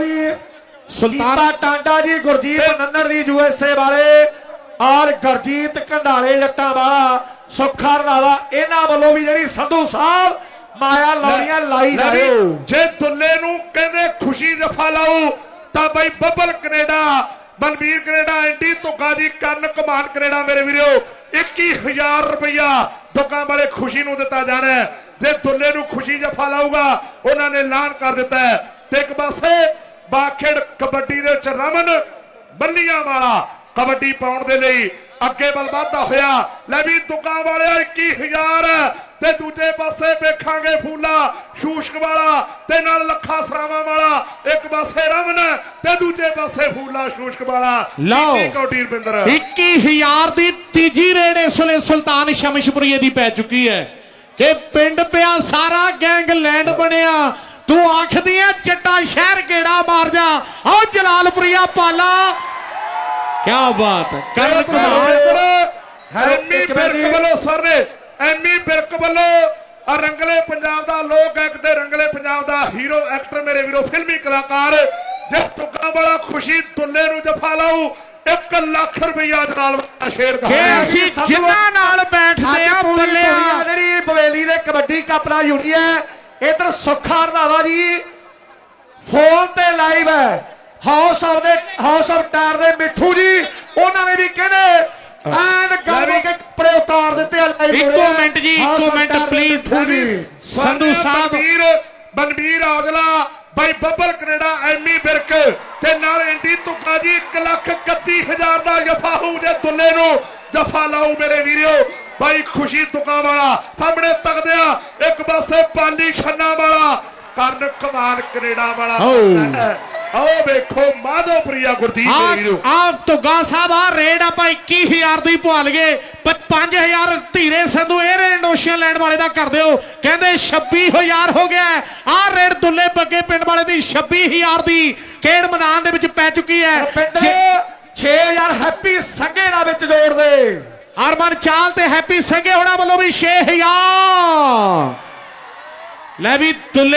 ਜੀ ਸੁਲਤਾਨ ਟਾਂਡਾ ਜੀ ਗੁਰਜੀਤ ਨੰਨਰ ਦੀ ਯੂਐਸਏ ਵਾਲੇ ਔਰ ਗੁਰਜੀਤ ਕੰਡਾਲੇ ਜੱਟਾਂ ਵਾਲਾ ਸੁੱਖਾ ਰਣਾਵਾ ਇਹਨਾਂ ਵੱਲੋਂ ਵੀ ਜਿਹੜੀ ਸੰਧੂ ਸਾਹਿਬ ਮਾਇਆ ਲਾਉਣੀਆਂ ਲਾਈ ਜਾਓ ਜੇ ਦੁੱਲੇ ਨੂੰ ਕਹਿੰਦੇ ਖੁਸ਼ੀ ਜਫਾ ਲਾਉ ਤਾਂ ਬਈ Babbal Canada Balbir Canada aunty Dhugga ji ਕਰਨ ਕਮਾਨ ਕੈਨੇਡਾ ਮੇਰੇ ਵੀਰੋ 21000 ਰੁਪਇਆ ਦੁੱਗਾ ਵਾਲੇ ਖੁਸ਼ੀ ਨੂੰ ਦਿੱਤਾ ਜਾਣਾ। ਜੇ ਦੁੱਲੇ ਨੂੰ ਖੁਸ਼ੀ ਜਫਾ ਲਾਊਗਾ ਉਹਨਾਂ ਨੇ ਐਲਾਨ ਕਰ ਦਿੱਤਾ ਹੈ ਤੇ ਇੱਕ ਪਾਸੇ ਬਾਖੇੜ ਕਬੱਡੀ ਦੇ ਵਿੱਚ ਰਮਨ ਬੱਲੀਆਂ ਵਾਲਾ ਕਬੱਡੀ ਪਾਉਣ ਦੇ ਲਈ ਅੱਗੇ ਬਲ ਵਾਧਾ ਹੋਇਆ। ਲੈ ਵੀ ਦੁੱਗਾ ਵਾਲਿਆ 21000 ਤੇ ਦੂਜੇ ਪਾਸੇ ਵੇਖਾਂਗੇ ਫੂਲਾ ਸ਼ੂਸ਼ਕ ਵਾਲਾ ਤੇ ਨਾਲ ਲੱਖਾ ਸਰਾਵਾਂ ਵਾਲਾ। ਇੱਕ ਪਾਸੇ ਰਮਨ ਤੇ ਦੂਜੇ ਪਾਸੇ ਫੂਲਾ ਸ਼ੂਸ਼ਕ ਵਾਲਾ। ਲਓ। ਕੌਡੀ ਰਵਿੰਦਰ 21000 ਦੀ ਤੀਜੀ ਰੇਡ ਇਸ ਵੇਲੇ ਸੁਲਤਾਨ ਸ਼ਮਸ਼ਪੁਰੀਏ ਦੀ ਪੈ ਚੁੱਕੀ ਹੈ ਕਿ ਪਿੰਡ ਪਿਆ ਸਾਰਾ ਗੈਂਗ ਲੈਂਡ ਬਣਿਆ। ਤੂੰ ਆਖਦੀ ਐ ਚੱਟਾ ਸ਼ਹਿਰ ਕਿਹੜਾ ਜਲਾਲਪੁਰੀਆ ਪਾਲਾ। ਕੀ ਬਾਤ ਹੈ। ਕਰਨ ਕੁਮਾਰ ਜੀ। ਬਿਰਕ ਵੱਲੋਂ ਸਰ ਨੇ ਐਮੀ ਬਿਰਕ ਵੱਲੋਂ। ਆ ਰੰਗਲੇ ਪੰਜਾਬ ਦਾ ਲੋਕ ਐਕ ਤੇ ਰੰਗਲੇ ਪੰਜਾਬ ਦਾ ਹੀਰੋ ਐਕਟਰ ਮੇਰੇ ਵੀਰੋ ਫਿਲਮੀ ਕਲਾਕਾਰ। ਜੇ ਤੁਕਾਂ ਵਾਲਾ ਖੁਸ਼ੀ ਦੁੱਲੇ ਨੂੰ ਜਫਾ ਲਾਉ 1 ਲੱਖ ਰੁਪਇਆ ਦੇ ਨਾਲ ਸ਼ੇਰ ਕਿ ਕਹਾਂਗੇ ਅਸੀਂ ਜਿਨ੍ਹਾਂ ਨਾਲ ਬੈਠਦੇ ਆ ਬੱਲਿਆ ਜਿਹੜੀ ਬਵੇਲੀ ਦੇ ਕਬੱਡੀ ਕੱਪ ਨਾਲ ਜੁੜੀ ਹੈ ਇਧਰ ਸੁੱਖਾ ਰੰਧਾਵਾ ਜੀ ਫੋਨ ਤੇ ਲਾਈਵ ਹੈ ਹਾਊਸ ਆਫ ਦੇ ਹਾਊਸ ਆਫ ਟਾਰ ਦੇ ਮਿੱਠੂ ਜੀ ਉਹਨਾਂ ਨੇ ਵੀ ਕਹਿੰਦੇ ਐਨ ਗੱਲ ਕੇ ਕੱਪੜੇ ਉਤਾਰ ਦਿੱਤੇ ਆ ਲਾਈਵ ਇੱਕੋ ਮਿੰਟ ਜੀ, ਇੱਕੋ minute please, please। Sandhu Sahib. Banveer Banveer Aujla by Babbal Canada Ammy Virk ਤੇ ਨਾਲ ਐਂਟੀ ਤੁੱਕਾ ਜੀ 1 ਲੱਖ 31000 ਦਾ ਜਫਾ ਹੋਊ ਜੇ ਦੁੱਲੇ ਨੂੰ। ਜਫਾ ਲਾਉ ਮੇਰੇ ਵੀਰੋ ਬਾਈ ਖੁਸ਼ੀ ਤੁੱਕਾ ਵਾਲਾ ਸਾਹਮਣੇ ਤੱਕਦੇ ਆ ਇੱਕ ਪਾਸੇ ਪਾਲੀ ਖੰਨਾ ਵਾਲਾ ਕਰਨ ਕਮਾਨ ਕੈਨੇਡਾ ਵਾਲਾ। ਆਓ ਵੇਖੋ ਮਾਧੋਪੁਰੀਆ ਗੁਰਦੀਪ ਮੇਰੇ ਵੀਰੋ ਆ ਆ ਤੁਗਾ ਸਾਹਿਬ ਆ ਰੇਡ ਆਪਾਂ 21000 ਦੀ ਭੁੱਲ ਗਏ। 5000 ਧੀਰੇ ਸੰਧੂ ਇਹ ਰੇਡ ਇੰਡੋਸ਼ੀਆ ਲੈਂਡ ਵਾਲੇ ਦਾ ਕਰ ਦਿਓ। ਕਹਿੰਦੇ 26000 ਹੋ ਗਿਆ ਆ ਰੇਡ ਦੁੱਲੇ ਬੱਗੇ ਪਿੰਡ ਵਾਲੇ ਦੀ 26000 ਦੀ ਖੇਡ ਮੈਦਾਨ ਦੇ ਵਿੱਚ ਪੈ ਚੁੱਕੀ ਹੈ। ਪਿੰਡ ਜੇ- 6000 ਹੈਪੀ ਸੰਗੇ ਨਾਲ ਵਿੱਚ ਜੋੜ ਦੇ ਹਰਮਨ ਚਾਲ ਤੇ ਹੈਪੀ ਸੰਘੇ ਹੋਣਾ ਵੱਲੋਂ ਵੀ 6000 ਲੈ ਵੀ ਦੁੱਲੇ